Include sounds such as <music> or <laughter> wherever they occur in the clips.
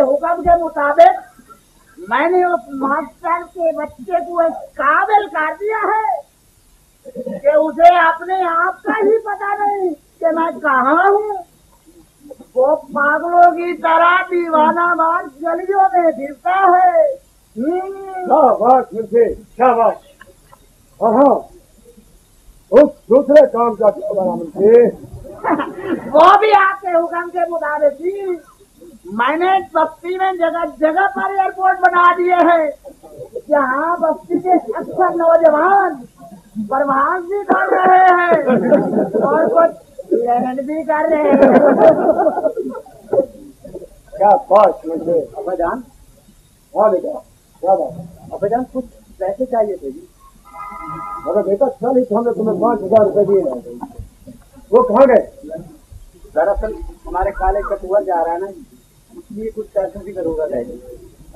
हुक्म के मुताबिक। मैंने उस मास्टर के बच्चे को एक काबिल कर दिया है कि उसे अपने आप का ही पता नहीं कि मैं कहाँ हूँ। वो पागलों की तरह दीवाना बाज गलियों में फिरता है। हम्म, शाबाश मुझे शाबाश। हाँ उस दूसरे काम का क्या बना मुझे वो भी आपके हुक्म के मुताबिक ही। मैंने बस्ती में जगह जगह पर एयरपोर्ट बना दिए हैं। जहाँ बस्ती के अक्सर नौजवान प्रवास भी कर रहे हैं और कुछ लैंड भी कर रहे हैं। क्या बात मुझे अब्बा जान हाँ बेटा क्या बात अब्बा जान कुछ पैसे चाहिए थे जी। मगर बेटा कल ही तो हमने तुम्हें पाँच हज़ार रुपए दिए हैं। वो कहाँ गए? दरअसल हमारे काले कटुआ जा रहा है ना इसलिए कुछ पैसों की ज़रूरत है जी।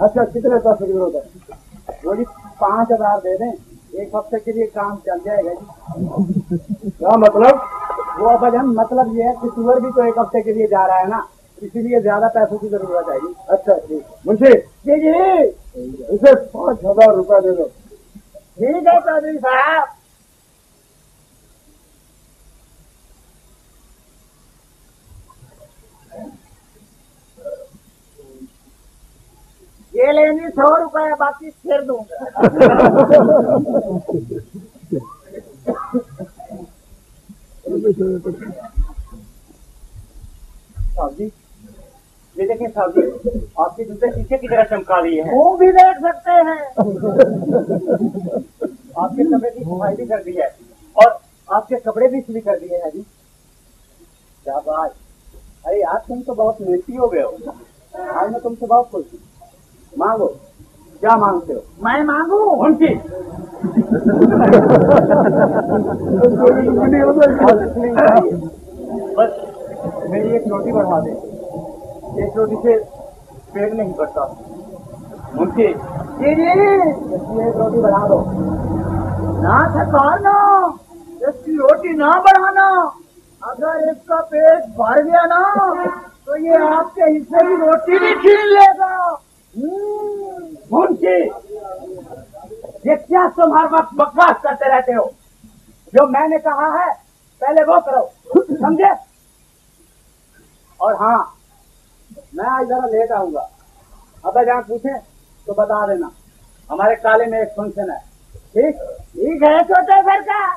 अच्छा कितने पैसे की ज़रूरत है? वो जी पाँच हज़ार दे दें एक हफ़्ते के लिए काम चल जाएगा जी। क्या मतलब? वो अब्बा जान मतलब ये है कि सुअर भी तो एक हफ़्ते के लिए जा रहा है ना इसीलिए ज़्यादा पैसों की ज़रूरत है जी। अच्छा ठीक मुंशी? जी जी। इसे पाँच हज़ार रुपए दे दो। ठीक है चौधरी साहब। सौ रुपए बाकी फिर दूँगा। साहब ये देखें साहब जी आपके जूते शीशे की तरह चमका रही है। वो भी देख सकते हैं। आपके कपड़े की सफ़ाई भी कर दी है और आपके कपड़े भी इसलिए कर दिए हैं जी। क्या बात। अरे यार तुम तो बहुत मेहनती हो गए हो। आज मैं तुमसे बहुत खुश हूँ। मांगो। क्या मांगते हो? मैं मांगू। उनकी बस मेरी एक रोटी बढ़वा दे। एक रोटी से पेट नहीं भरता। उनकी जी जी। एक रोटी बढ़ा दो। ना सरकारना इसकी रोटी ना बढ़ाना अगर इसका पेट भर गया ना तो ये आपके हिस्से की रोटी भी छीन लेगा। उनकी ये क्या तुम्हारे वक्त बकवास करते रहते हो। जो मैंने कहा है, पहले वो करो, समझे? और हाँ मैं आज जरा लेट आऊँगा। अब जहाँ पूछे तो बता देना। हमारे काले में एक फ़ंक्शन है। ठीक? ठीक है, छोटे सरकार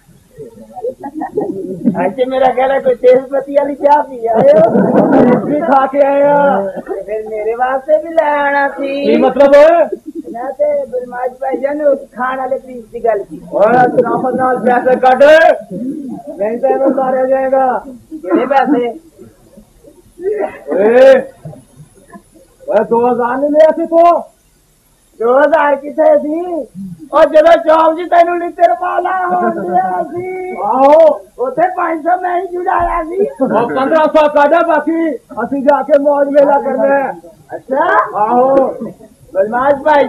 अच्छा मेरा कहना कोई तेज पत्ती वाली चाह पी आए हो भी खा के आया। फिर मेरे वास्ते भी ले आना की थी मतलब है? ते बदमाश भाई जान खान वाले प्लीज़ की गल की। और अशराफत नाल पैसे कट? नहीं तो हमें मारा जाएगा। कितने पैसे? ए ओए दो हज़ार नहीं ले आते तो? दो हज़ार किथे सी ਉਹ ਜਦੋਂ ਸ਼ਾਮ ਜੀ ਤੈਨੂੰ ਲਿੱਤਰ ਵਾਲਾ ਹੋਇਆ ਸੀ ਆਹੋ। ਉੱਥੇ 500 ਮੈਂ ਹੀ ਅਸੀਂ ਜਾ ਕੇ ਮੌਜ ਮੇਲਾ ਕਰਨਾ ਅੱਛਾ? ਆਹੋ। ਬਲਮਾਜ ਭਾਈ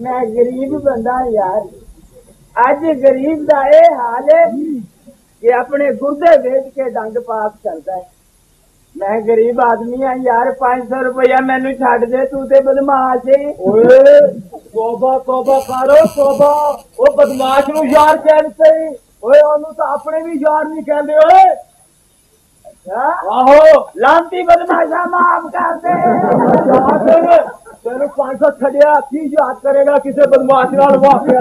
ਮੈਂ ਗਰੀਬ ਬੰਦਾ ਯਾਰ। ਅੱਜ ਗਰੀਬ ਦਾ ਇਹ ਹਾਲ ਹੈ ਕਿ ਆਪਣੇ ਗੁਰਦੇ ਵੇਚ ਕੇ ਡੰਗ ਪਾਸ ਕਰਦਾ ਮੈਂ ਗਰੀਬ ਆਦਮੀ ਆ ਯਾਰ 500 ਰੁਪਇਆ ਮੈਨੂੰ ਛੱਡ ਦੇ ਤੂੰ ਤੇ ਬਦਮਾਸ਼ ਏ। ਓਏ ਤੋਬਾ ਤੋਬਾ ਕਰੋ ਤੋਬਾ ਉਹ ਬਦਮਾਸ਼ ਨੂੰ ਯਾਰ ਕਹਿੰਦੇ ਓਏ ਉਹਨੂੰ ਤਾਂ ਆਪਣੇ ਵੀ ਯਾਰ ਨਹੀਂ ਕਹਿੰਦੇ ਓਏ। ਅੱਛਾ। ਆਹੋ। ਲਾਂਤੀ ਬਦਮਾਸ਼ਾ ਮਾਫ ਕਰ ਦੇ। ਤੈਨੂੰ 500 ਛੱਡਿਆ ਕੀ ਯਾਦ ਕਰੇਗਾ ਕਿਸੇ ਬਦਮਾਸ਼ ਨਾਲ ਵਾਕਿਆ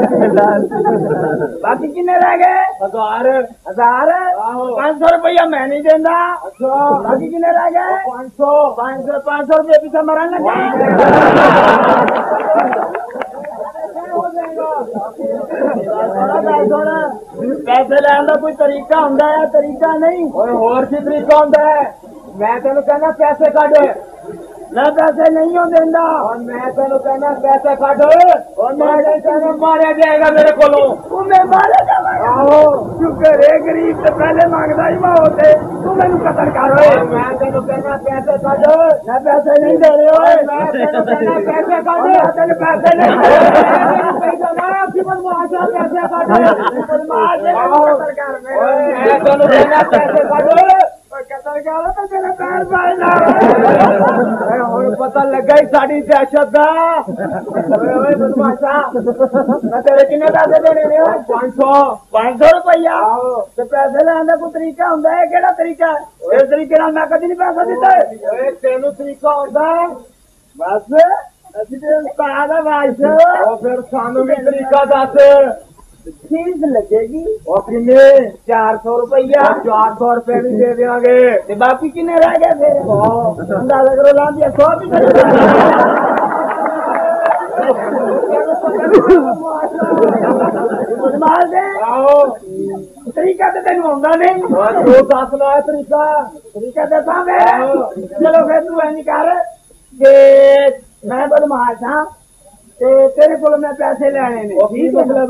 ਬਾਕੀ ਕਿੰਨੇ ਰਹਿ ਗਏ ਹਜ਼ਾਰ ਹਜ਼ਾਰ 500 ਰੁਪਇਆ ਮੈਂ ਨਹੀਂ ਦਿੰਦਾ ਅੱਛਾ ਬਾਕੀ ਕਿੰਨੇ ਰਹਿ ਗਏ 500 500 500 ਰੁਪਏ ਪਿੱਛੇ ਮਰਾਂਗਾ ਪੈਸੇ ਲੈਣ ਦਾ ਕੋਈ ਤਰੀਕਾ ਹੁੰਦਾ ਹੈ ਤਰੀਕਾ ਨਹੀਂ ਹੋਰ ਹੋਰ ਕੀ ਤਰੀਕਾ ਹੁੰਦਾ ਹੈ ਮੈਂ ਤੈਨੂੰ ਕਹਿੰਦਾ ਪੈਸੇ ਕੱਢ मैं पैसे नहीं हो और मैं तेन कहना पैसे काट और मैं कहना मारा जाएगा मेरे को मारे गरीब से पहले मांगदा ही मैं होते। तू मैंने कतल कर। और मैं तेन कहना पैसे काट मैं पैसे नहीं दे रहे मैं तेन कहना पैसे मैं काट तेरे पैसे नहीं रहे। पैसे में आशा पैसे काट मैं ਹੁਣ ਪਤਾ ਲੱਗਾ ਹੀ ਸਾਡੀ ਦਹਿਸ਼ਤ ਦਾ ਓਏ ਓਏ ਬਦਮਾਸ਼ਾ ਮੈਂ ਤੇਰੇ ਕਿੰਨੇ ਪੈਸੇ ਦੇਣੇ ਨੇ 500 500 ਰੁਪਈਆ ਤੇ ਪੈਸੇ ਲੈਣ ਦਾ ਕੋਈ ਤਰੀਕਾ ਹੁੰਦਾ ਹੈ ਕਿਹੜਾ ਤਰੀਕਾ ਹੈ ਇਸ ਤਰੀਕੇ ਨਾਲ ਮੈਂ ਕਦੀ ਨਹੀਂ ਪੈਸਾ ਦਿੱਤਾ ਓਏ ਤੈਨੂੰ ਤਰੀਕਾ ਹੁੰਦਾ ਬਸ ਅਸੀਂ ਤੇ ਉਸਤਾਦ ਆ ਵਾਇਸ ਉਹ ਫਿਰ ਸਾਨੂੰ ਵੀ ਤਰੀਕਾ ਦੱਸ फ़ीस लगेगी। और किन्ने चार सौ रुपया। चार सौ रुपए भी दे देंगे। ते बाकी किन्ने रह गए थे अंदाज़ा करो ला दिया सौ भी तो हाँ, तो मैं कर। बदमाश हाँ तेरे को मैं पैसे लेने मतलब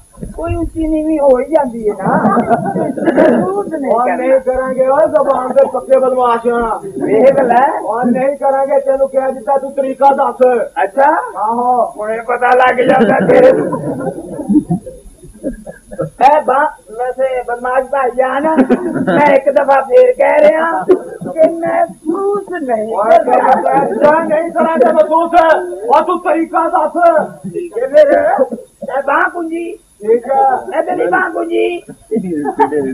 कोई ऊँची नीवी हो ही जाती है ना। और। नहीं करेंगे और जबान से पक्के बदमाश हैं। देख ले। और नहीं करेंगे तेनू कह दिता तू तरीका दस। अच्छा? आहो। मुझे पता लग जाता तेरे है <laughs> वैसे बदमाश भाईजान मैं एक दफ़ा फिर कह रहा कि मैं फ्रूट नहीं नहीं करेंगे महसूस है और तू तरीका दस। ठीक है फिर ए बां कुंजी ठीक है ए तेरी बां कुंजी आहो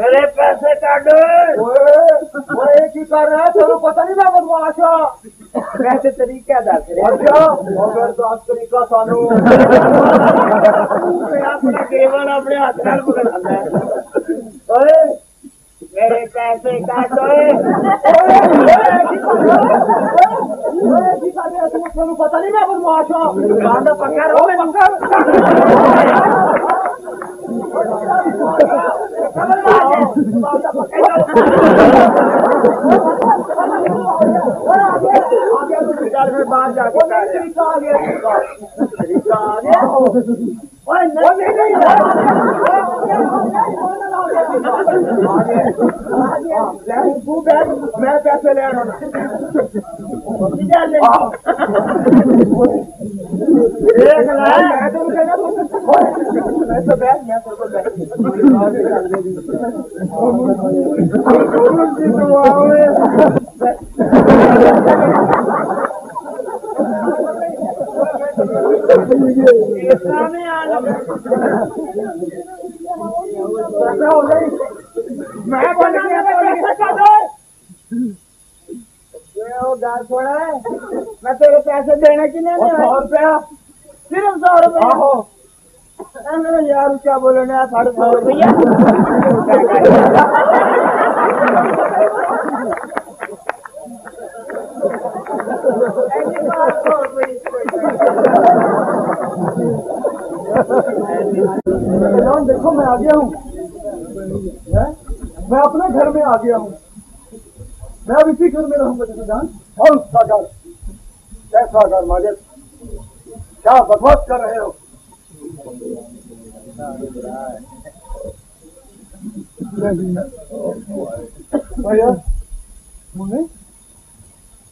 मेरे पैसे काटो। ओए ओए की कर रहा है? तेनू पता नहीं मैं बदमाश हूँ। वैसे तरीका दस रहे अच्छा दस तरीका सानू। अपना केवल अपने हाथ नाल पकड़ाता है ओए मेरे पैसे काटो। तेनू पता नहीं मैं बदमाश हूँ। पक्का रहो मैं बाहर जाके तरीका आ गया तरीका आ गया ओए नहीं नहीं तू बैठ मैं पैसे ले आना देख ले मैं तेनू कहना मैं तो बैठ मैं तो बैठ इस्लामी आलम मैं बोल रहा पैसे का दो गाल छोड़ा है। मैं तेरे पैसे देने के नहीं सौ रुपया सिर्फ़ सौ रुपया। अरे यार क्या बोलो ना साढ़े सौ रुपया। देखो मैं आ गया हूँ? मैं अपने घर में आ गया हूँ। मैं अब इसी घर में रहूँगा जैसे जान। घर कैसा घर माजिद क्या बकवास कर रहे हो?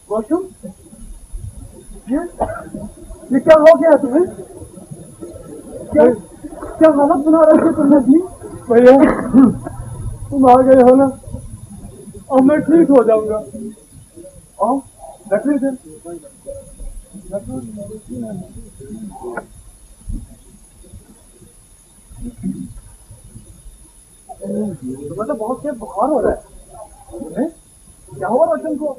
वॉशरूम? ये ये क्या हो गया तुम्हें? क्या क्या हालत बना रखी तुमने भी भैया, तुम आ गए हो ना? अब मैं ठीक हो जाऊँगा। मतलब लीजिए तुम्हें तो बहुत से बुखार हो रहा है? क्या हुआ रोशन को?